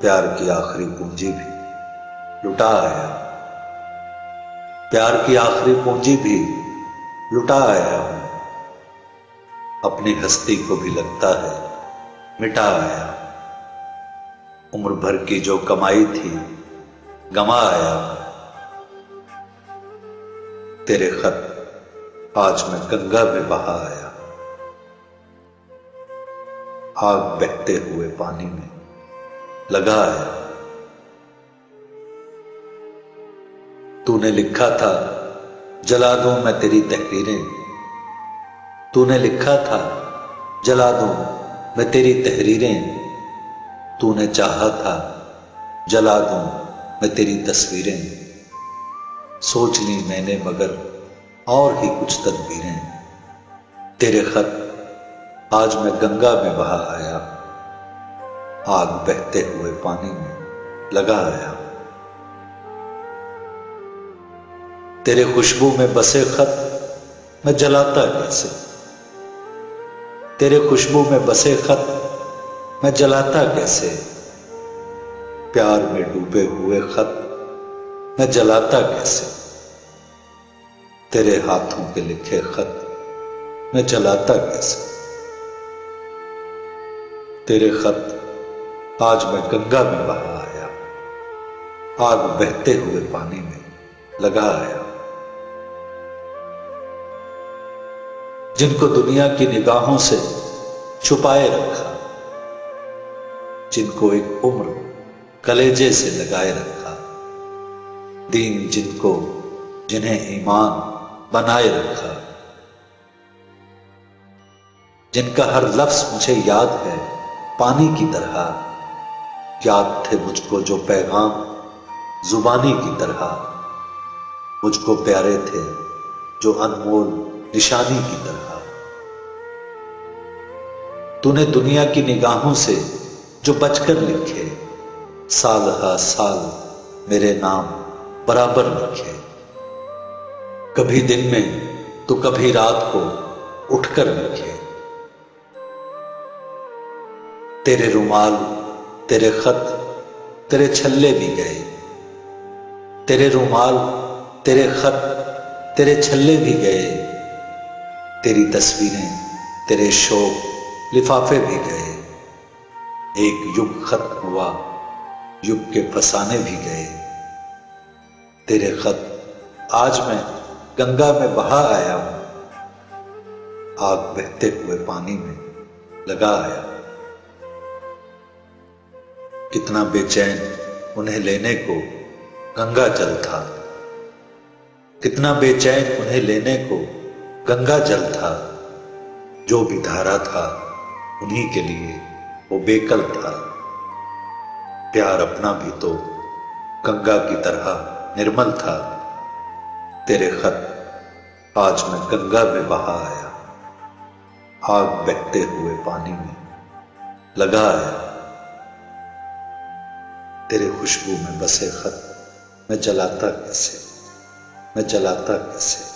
प्यार की आखिरी पूंजी भी लुटा आया। प्यार की आखिरी पूंजी भी लुटा आया हूँ। अपनी हस्ती को भी लगता है मिटा आया। उम्र भर की जो कमाई थी गमा आया तेरे खत आज मैं गंगा में बहा आया। आग बहते हुए पानी में लगा आया तूने लिखा था, जला दूँ मैं तेरी तहरीरें। तूने लिखा था, जला दूँ मैं तेरी तहरीरें। तूने चाहा था, जला दूँ मैं तेरी तस्वीरें। सोच ली मैंने मगर और ही कुछ तदबीरें। तेरे खत आज मैं गंगा में बहा आया। आग बहते हुए पानी में लगा आया। तेरे खुशबू में बसे खत मैं जलाता कैसे? तेरे खुशबू में बसे खत मैं जलाता कैसे? प्यार में डूबे हुए खत मैं जलाता कैसे? तेरे हाथों के लिखे खत मैं जलाता कैसे? तेरे खत आज मैं गंगा में बहा आया। आग बहते हुए पानी में लगा आया। जिनको दुनिया की निगाहों से छुपाए रखा, जिनको एक उम्र कलेजे से लगाए रखा, दीन जिनको जिन्हें ईमान बनाए रखा, जिनका हर लफ्ज मुझे याद है पानी की तरह। याद थे मुझको जो पैगाम जुबानी की तरह। मुझको प्यारे थे जो अनमोल निशानी की तरह। तूने दुनिया की निगाहों से जो बचकर लिखे, साल हा साल मेरे नाम बराबर लिखे। कभी दिन में तो कभी रात को उठकर लिखे। तेरे रुमाल तेरे खत, तेरे छल्ले भी गए। तेरे रुमाल, तेरे खत, तेरे छल्ले भी गए। तेरी तस्वीरें, तेरे शोक, लिफाफे भी गए। एक युग खत्म हुआ, युग के फसाने भी गए। तेरे खत, आज मैं गंगा में बहा आया हूँ। आग बहते हुए पानी में लगा आया कितना बेचैन उन्हें लेने को गंगा जल था। कितना बेचैन उन्हें लेने को गंगा जल था। जो भी धारा था, उन्हीं के लिए वो बेकल था। प्यार अपना भी तो गंगा की तरह निर्मल था। तेरे खत आज मैं गंगा में बहा आया। आग बहते हुए पानी में लगा आया। तेरे खुशबू में बसे खत। मैं जलाता कैसे? मैं जलाता कैसे?